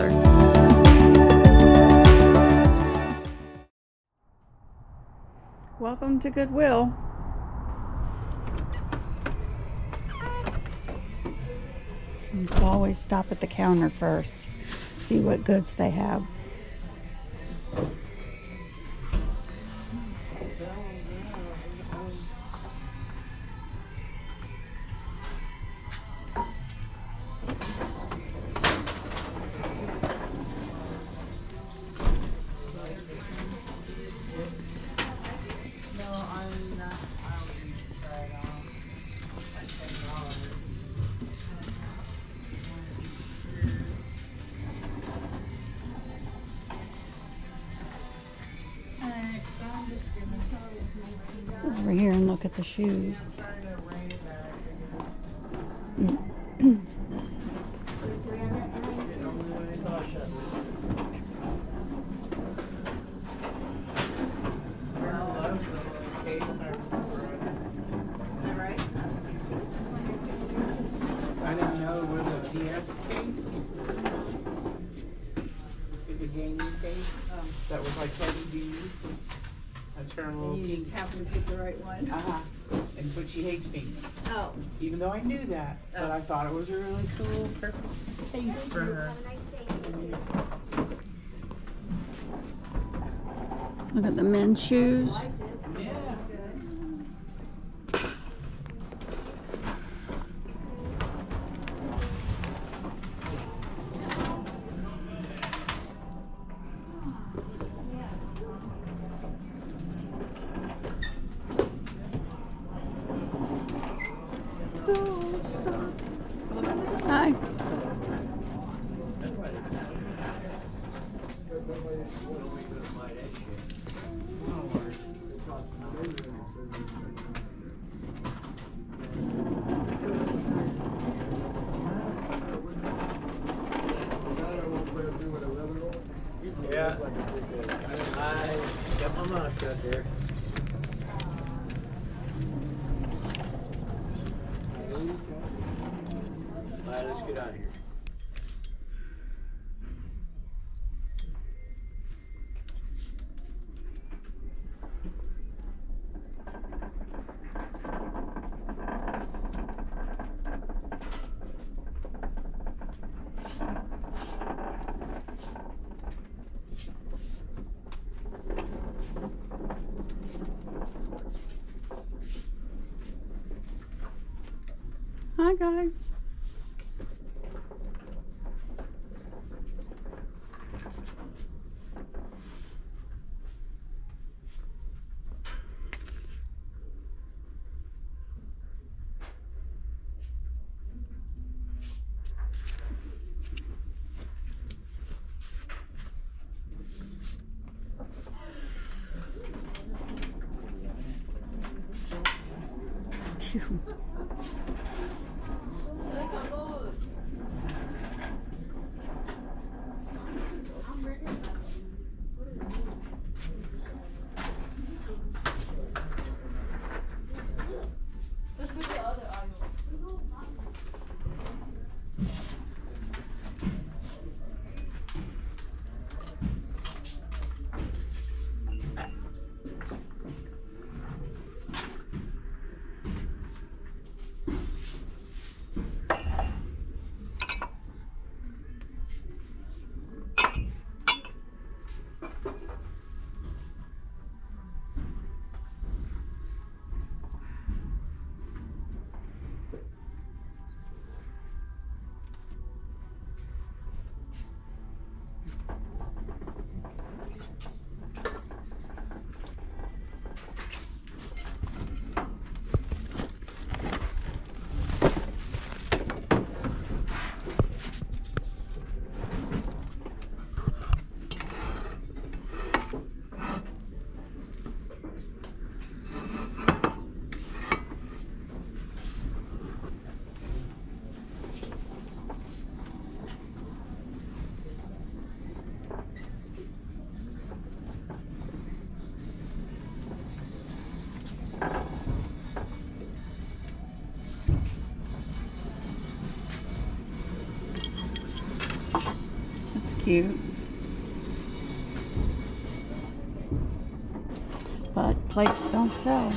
together. Welcome to Goodwill. So always stop at the counter first, see what goods they have. Look at the shoes. I didn't know it was a DS case. It's a gaming case that was like heavy duty. I turn a little You just pink. happen to pick the right one. Uh-huh. And but she hates pink, Oh, even though I knew that. But I thought it was a really cool perfect case for her. Look at the men's shoes. Hi. Yeah. I, yep, I'm not good there. Alright, let's get out of here. Hi, guys. Phew. cute. But plates don't sell.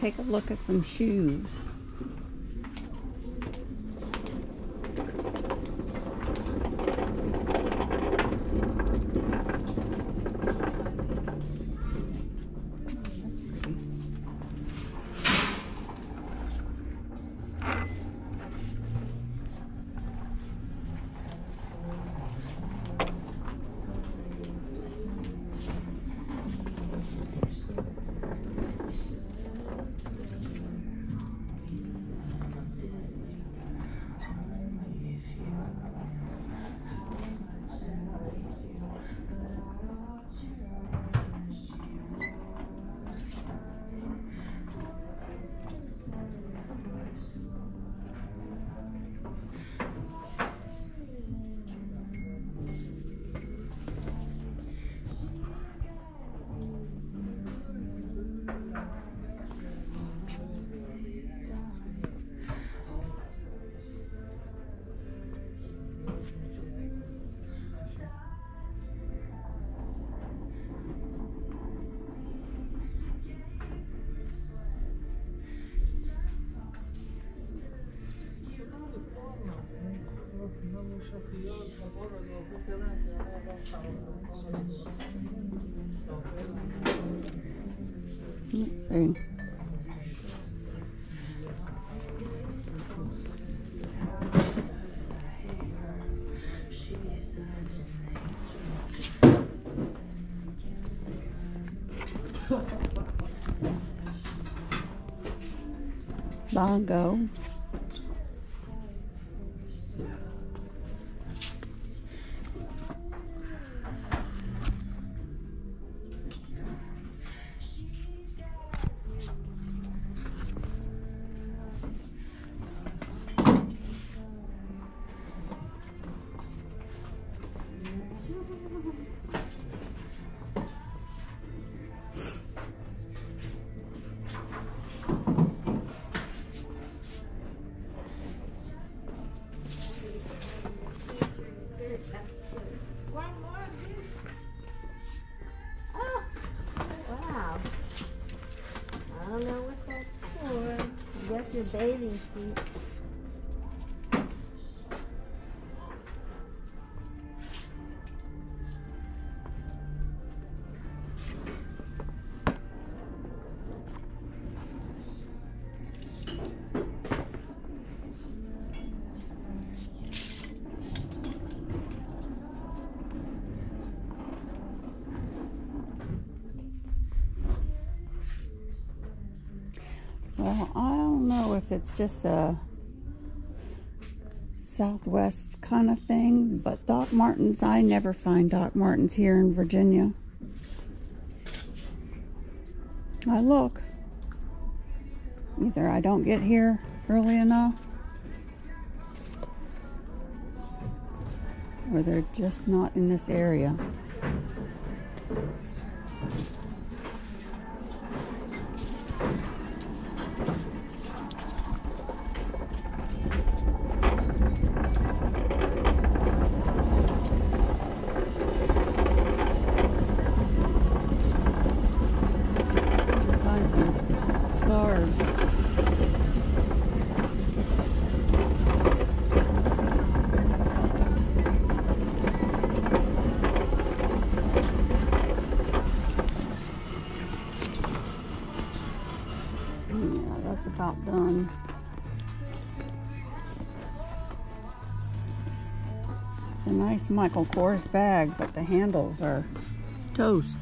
Take a look at some shoes. Bongo. Guess your bathing suit. Well, I don't know if it's just a Southwest kind of thing, but Doc Martens, I never find Doc Martens here in Virginia. I look. Either I don't get here early enough, or they're just not in this area. On. It's a nice Michael Kors bag, but the handles are toast.